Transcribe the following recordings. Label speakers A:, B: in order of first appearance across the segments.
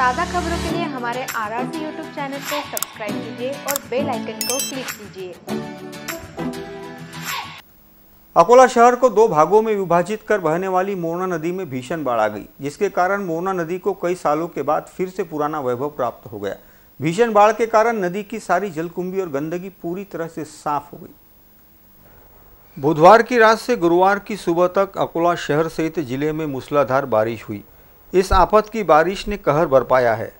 A: ताज़ा खबरों के लिए हमारे R R T YouTube channel को सब्सक्राइब कीजिए और बेल आइकन को क्लिक कीजिए।
B: अकोला शहर को दो भागों में विभाजित कर बहने वाली मोरना नदी में भीषण बाढ़ आ गई, जिसके कारण मोरना नदी को कई सालों के बाद फिर से पुराना वैभव प्राप्त हो गया। भीषण बाढ़ के कारण नदी की सारी जलकुंभी और गंदगी पूरी तरह से साफ़ हो गई। बुधवार की रात से गुरुवार की सुबह तक अकोला शहर सहित ज़िले में मूसलाधार बारिश हुई। इस आफत की बारिश ने कहर बरपाया है।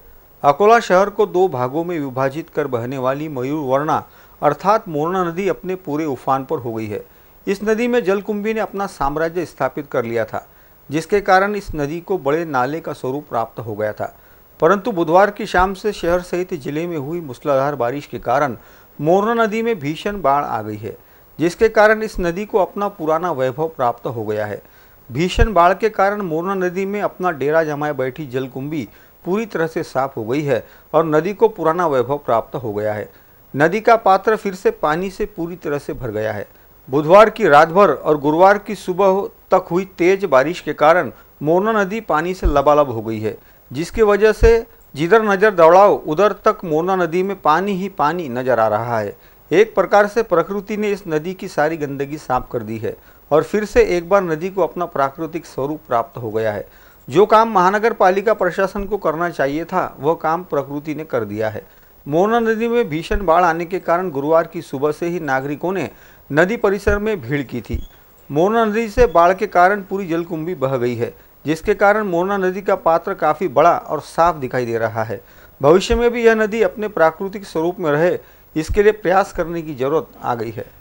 B: अकोला शहर को दो भागों में विभाजित कर बहने वाली मयूर वर्णा अर्थात मोरना नदी अपने पूरे उफान पर हो गई है। इस नदी में जलकुंभी ने अपना साम्राज्य स्थापित कर लिया था, जिसके कारण इस नदी को बड़े नाले का स्वरूप प्राप्त हो गया था। परंतु बुधवार की शाम से शहर सहित ज़िले में हुई मूसलाधार बारिश के कारण मोरना नदी में भीषण बाढ़ आ गई है, जिसके कारण इस नदी को अपना पुराना वैभव प्राप्त हो गया है। भीषण बाढ़ के कारण मोरना नदी में अपना डेरा जमाए बैठी जलकुंभी पूरी तरह से साफ़ हो गई है और नदी को पुराना वैभव प्राप्त हो गया है। नदी का पात्र फिर से पानी से पूरी तरह से भर गया है। बुधवार की रात भर और गुरुवार की सुबह तक हुई तेज बारिश के कारण मोरना नदी पानी से लबालब हो गई है, जिसकी वजह से जिधर नज़र दौड़ाओ उधर तक मोरना नदी में पानी ही पानी नज़र आ रहा है। एक प्रकार से प्रकृति ने इस नदी की सारी गंदगी साफ़ कर दी है और फिर से एक बार नदी को अपना प्राकृतिक स्वरूप प्राप्त हो गया है। जो काम महानगर पालिका प्रशासन को करना चाहिए था, वह काम प्रकृति ने कर दिया है। मोरना नदी में भीषण बाढ़ आने के कारण गुरुवार की सुबह से ही नागरिकों ने नदी परिसर में भीड़ की थी। मोरना नदी से बाढ़ के कारण पूरी जलकुंभी बह गई है, जिसके कारण मोरना नदी का पात्र काफ़ी बड़ा और साफ़ दिखाई दे रहा है। भविष्य में भी यह नदी अपने प्राकृतिक स्वरूप में रहे, इसके लिए प्रयास करने की ज़रूरत आ गई है।